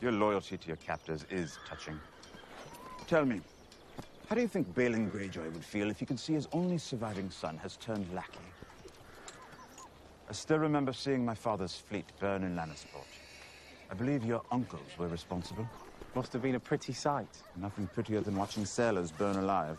Your loyalty to your captors is touching. Tell me, how do you think Balon Greyjoy would feel if he could see his only surviving son has turned lackey? I still remember seeing my father's fleet burn in Lannisport. I believe your uncles were responsible. Must have been a pretty sight. Nothing prettier than watching sailors burn alive.